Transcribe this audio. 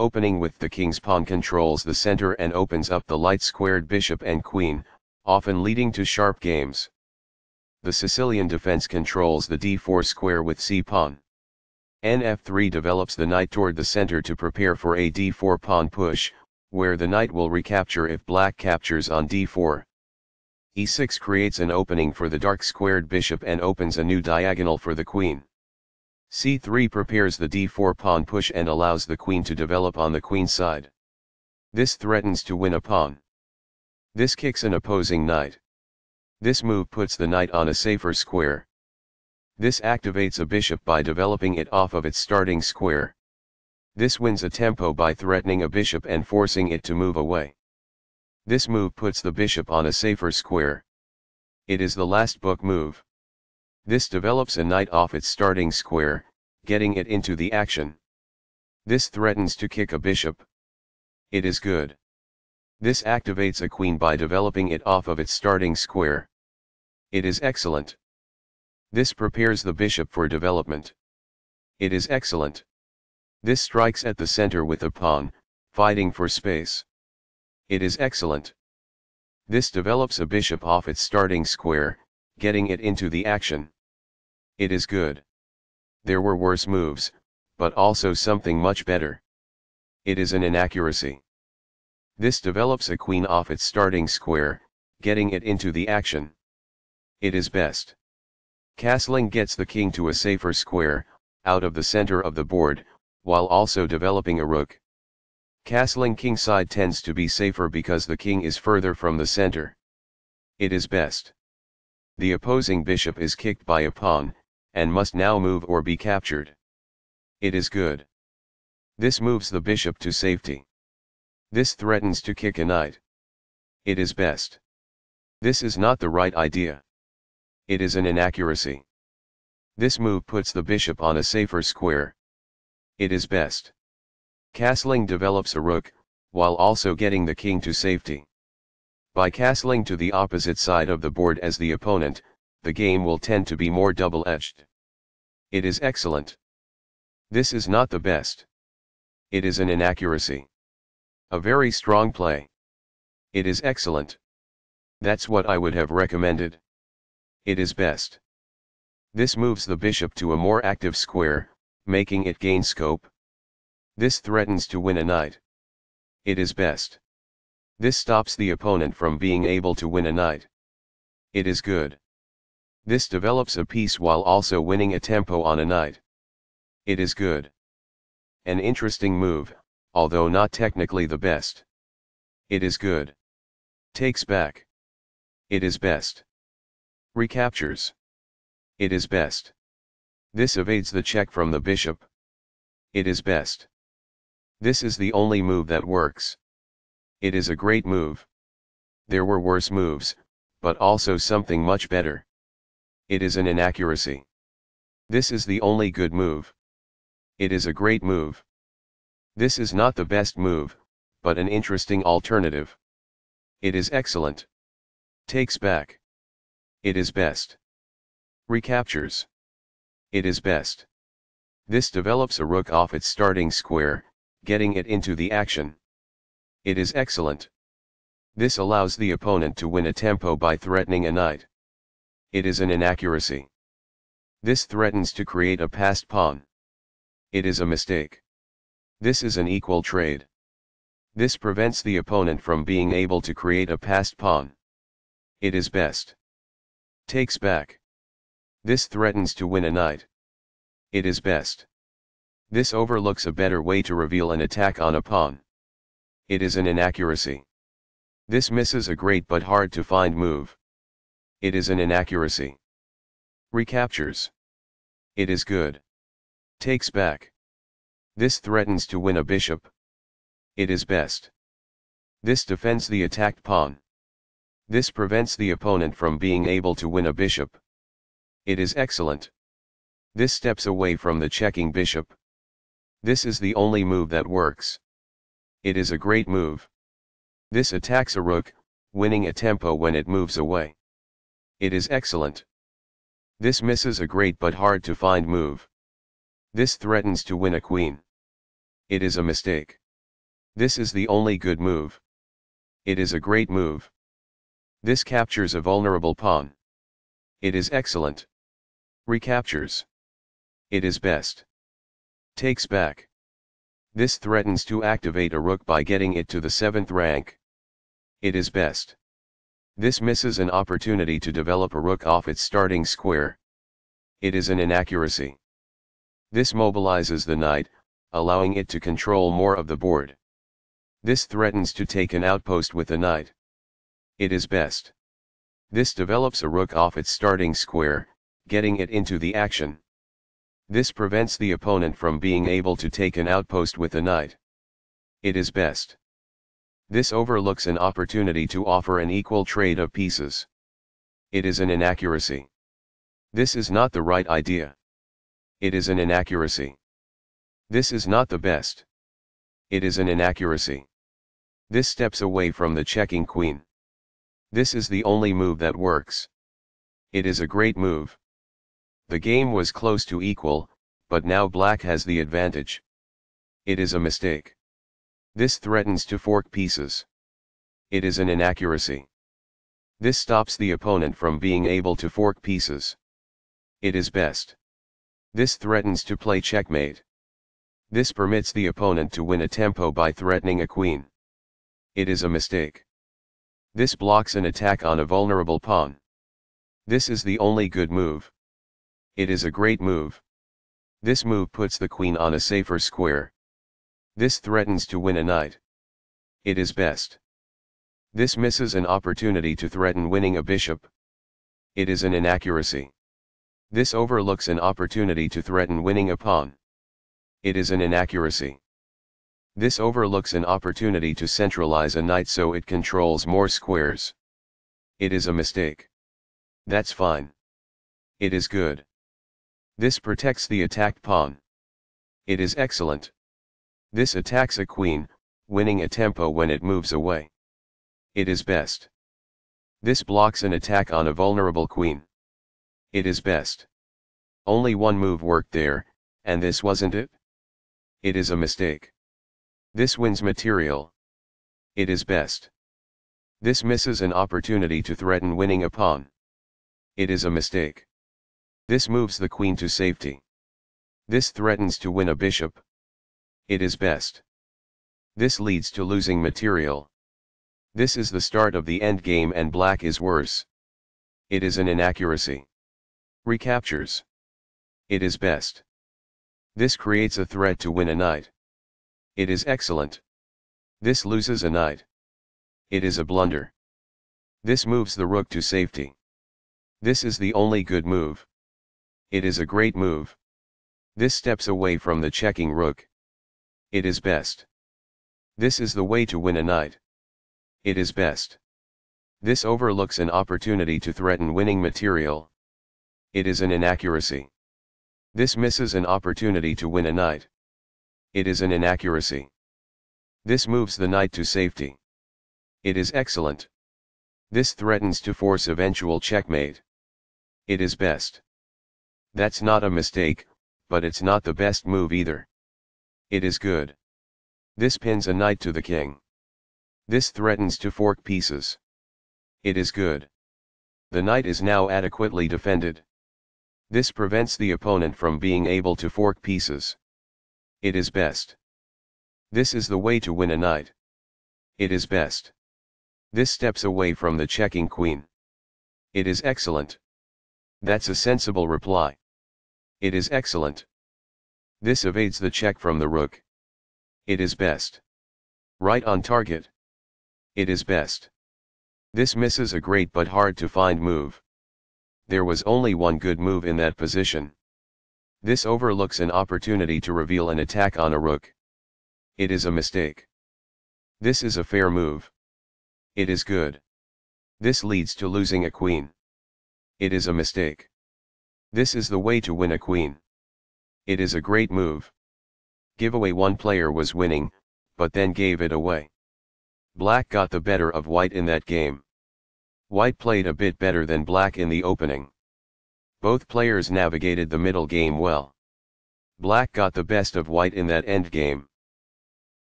Opening with the king's pawn controls the center and opens up the light-squared bishop and queen, often leading to sharp games. The Sicilian defense controls the d4 square with c-pawn. nf3 develops the knight toward the center to prepare for a d4 pawn push, where the knight will recapture if black captures on d4. e6 creates an opening for the dark squared bishop and opens a new diagonal for the queen. C3 prepares the d4 pawn push and allows the queen to develop on the queen side. This threatens to win a pawn. This kicks an opposing knight. This move puts the knight on a safer square. This activates a bishop by developing it off of its starting square. This wins a tempo by threatening a bishop and forcing it to move away. This move puts the bishop on a safer square. It is the last book move. This develops a knight off its starting square, getting it into the action. This threatens to kick a bishop. It is good. This activates a queen by developing it off of its starting square. It is excellent. This prepares the bishop for development. It is excellent. This strikes at the center with a pawn, fighting for space. It is excellent. This develops a bishop off its starting square, getting it into the action. It is good. There were worse moves, but also something much better. It is an inaccuracy. This develops a queen off its starting square, getting it into the action. It is best. Castling gets the king to a safer square, out of the center of the board, while also developing a rook. Castling kingside tends to be safer because the king is further from the center. It is best. The opposing bishop is kicked by a pawn, and must now move or be captured. It is good. This moves the bishop to safety. This threatens to kick a knight. It is best. This is not the right idea. It is an inaccuracy. This move puts the bishop on a safer square. It is best. Castling develops a rook, while also getting the king to safety. By castling to the opposite side of the board as the opponent, the game will tend to be more double-edged. It is excellent. This is not the best. It is an inaccuracy. A very strong play. It is excellent. That's what I would have recommended. It is best. This moves the bishop to a more active square, making it gain scope. This threatens to win a knight. It is best. This stops the opponent from being able to win a knight. It is good. This develops a piece while also winning a tempo on a knight. It is good. An interesting move, although not technically the best. It is good. Takes back. It is best. Recaptures. It is best. This evades the check from the bishop. It is best. This is the only move that works. It is a great move. There were worse moves, but also something much better. It is an inaccuracy. This is the only good move. It is a great move. This is not the best move, but an interesting alternative. It is excellent. Takes back. It is best. Recaptures. It is best. This develops a rook off its starting square, getting it into the action. It is excellent. This allows the opponent to win a tempo by threatening a knight. It is an inaccuracy. This threatens to create a passed pawn. It is a mistake. This is an equal trade. This prevents the opponent from being able to create a passed pawn. It is best. Takes back. This threatens to win a knight. It is best. This overlooks a better way to reveal an attack on a pawn. It is an inaccuracy. This misses a great but hard to find move. It is an inaccuracy. Recaptures. It is good. Takes back. This threatens to win a bishop. It is best. This defends the attacked pawn. This prevents the opponent from being able to win a bishop. It is excellent. This steps away from the checking bishop. This is the only move that works. It is a great move. This attacks a rook, winning a tempo when it moves away. It is excellent. This misses a great but hard to find move. This threatens to win a queen. It is a mistake. This is the only good move. It is a great move. This captures a vulnerable pawn. It is excellent. Recaptures. It is best. Takes back. This threatens to activate a rook by getting it to the 7th rank. It is best. This misses an opportunity to develop a rook off its starting square. It is an inaccuracy. This mobilizes the knight, allowing it to control more of the board. This threatens to take an outpost with the knight. It is best. This develops a rook off its starting square, getting it into the action. This prevents the opponent from being able to take an outpost with the knight. It is best. This overlooks an opportunity to offer an equal trade of pieces. It is an inaccuracy. This is not the right idea. It is an inaccuracy. This is not the best. It is an inaccuracy. This steps away from the checking queen. This is the only move that works. It is a great move. The game was close to equal, but now black has the advantage. It is a mistake. This threatens to fork pieces. It is an inaccuracy. This stops the opponent from being able to fork pieces. It is best. This threatens to play checkmate. This permits the opponent to win a tempo by threatening a queen. It is a mistake. This blocks an attack on a vulnerable pawn. This is the only good move. It is a great move. This move puts the queen on a safer square. This threatens to win a knight. It is best. This misses an opportunity to threaten winning a bishop. It is an inaccuracy. This overlooks an opportunity to threaten winning a pawn. It is an inaccuracy. This overlooks an opportunity to centralize a knight so it controls more squares. It is a mistake. That's fine. It is good. This protects the attacked pawn. It is excellent. This attacks a queen, winning a tempo when it moves away. It is best. This blocks an attack on a vulnerable queen. It is best. Only one move worked there, and this wasn't it? It is a mistake. This wins material. It is best. This misses an opportunity to threaten winning a pawn. It is a mistake. This moves the queen to safety. This threatens to win a bishop. It is best. This leads to losing material. This is the start of the endgame and black is worse. It is an inaccuracy. Recaptures. It is best. This creates a threat to win a knight. It is excellent. This loses a knight. It is a blunder. This moves the rook to safety. This is the only good move. It is a great move. This steps away from the checking rook. It is best. This is the way to win a knight. It is best. This overlooks an opportunity to threaten winning material. It is an inaccuracy. This misses an opportunity to win a knight. It is an inaccuracy. This moves the knight to safety. It is excellent. This threatens to force eventual checkmate. It is best. That's not a mistake, but it's not the best move either. It is good. This pins a knight to the king. This threatens to fork pieces. It is good. The knight is now adequately defended. This prevents the opponent from being able to fork pieces. It is best. This is the way to win a knight. It is best. This steps away from the checking queen. It is excellent. That's a sensible reply. It is excellent. This evades the check from the rook. It is best. Right on target. It is best. This misses a great but hard to find move. There was only one good move in that position. This overlooks an opportunity to reveal an attack on a rook. It is a mistake. This is a fair move. It is good. This leads to losing a queen. It is a mistake. This is the way to win a queen. It is a great move. Giveaway one player was winning, but then gave it away. Black got the better of white in that game. White played a bit better than black in the opening. Both players navigated the middle game well. Black got the best of white in that endgame.